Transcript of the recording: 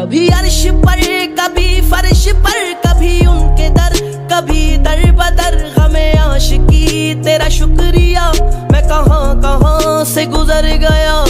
कभी अर्श पर, कभी फर्श पर, कभी उनके दर, कभी दर बदर। हमें आश की तेरा शुक्रिया। मैं कहाँ कहाँ से गुजर गया?